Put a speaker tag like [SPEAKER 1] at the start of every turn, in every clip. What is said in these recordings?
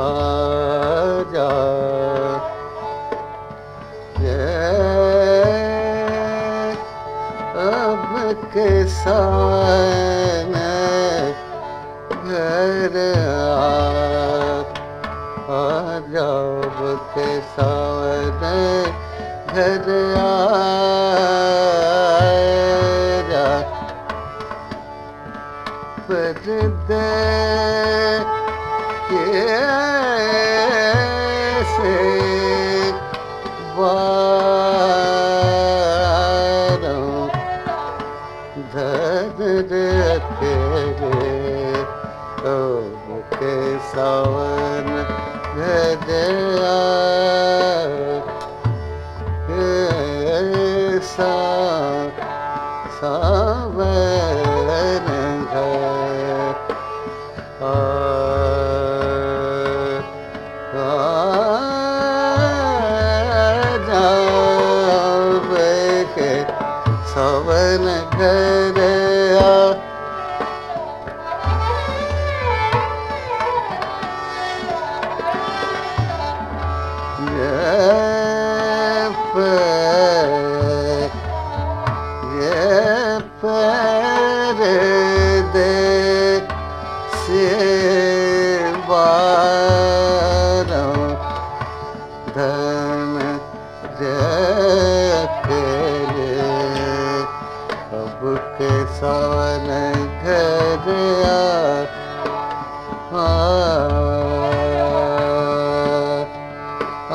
[SPEAKER 1] आजा ये अब के सावन घर आ Oh. से धन अकेले अब के सावन घर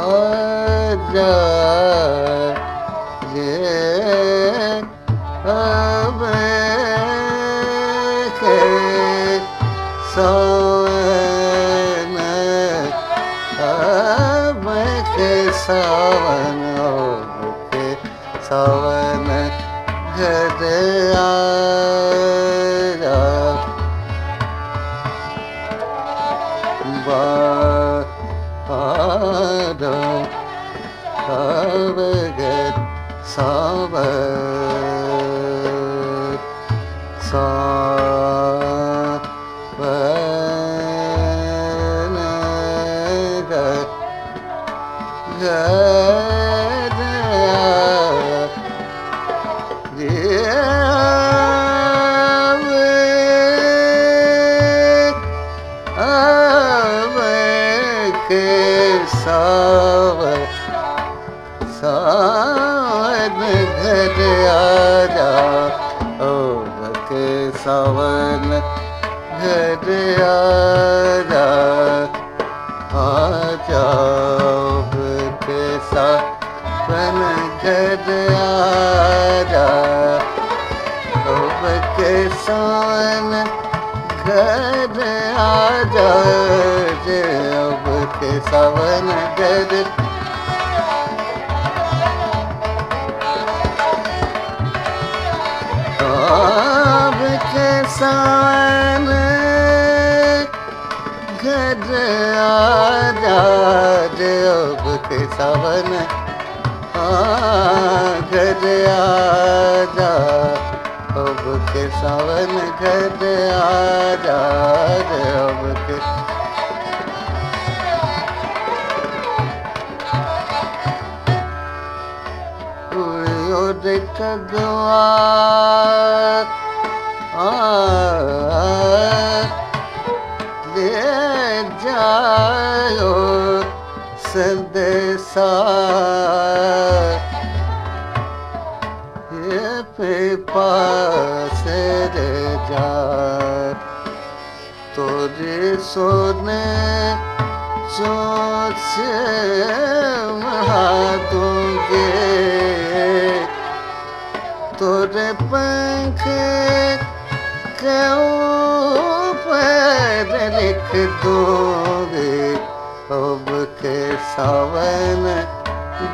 [SPEAKER 1] आजा ये अब घर आजा बादो अवगत सावर सावन सावन घर आजा ओ के सावन घर आजा आजा के सावन घर आजा अब के सावन घर आजा जे अब के सावन घर के सावन घर आजा जे अब के सावन हाँ, घर आजा अब के सावन घर आजा जे अब के उड़ियो रे कगवा आ ले जायो संदेशा पे पास रे जा तोरे सोने सोच महा दूँगे तोरे पंख के ऊपर लिख दोगे अब के सावन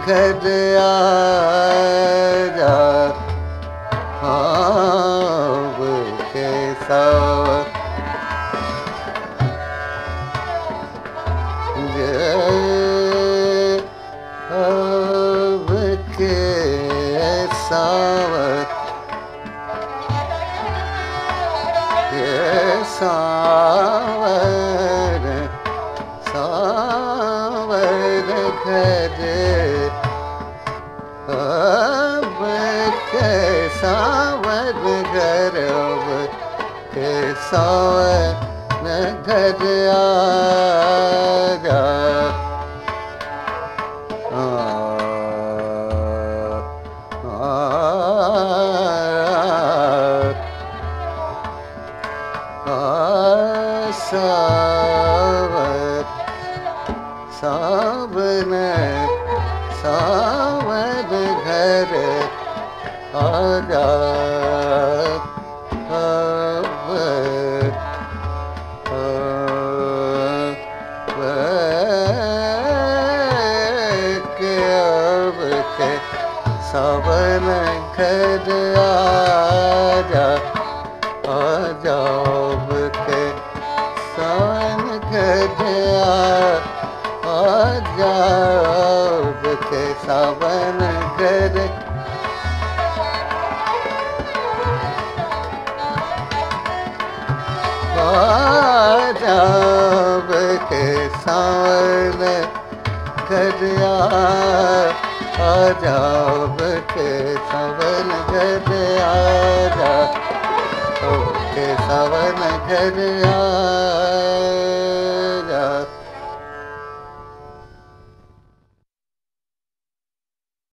[SPEAKER 1] घर आजा अब सावर सावर खज के सावर गरब के सावर वाव गर्वे गज घर आजा आजा अब के सावन घर आजा अब के सावन घर आजाब के सावन घर आजाब हवन वनगर्या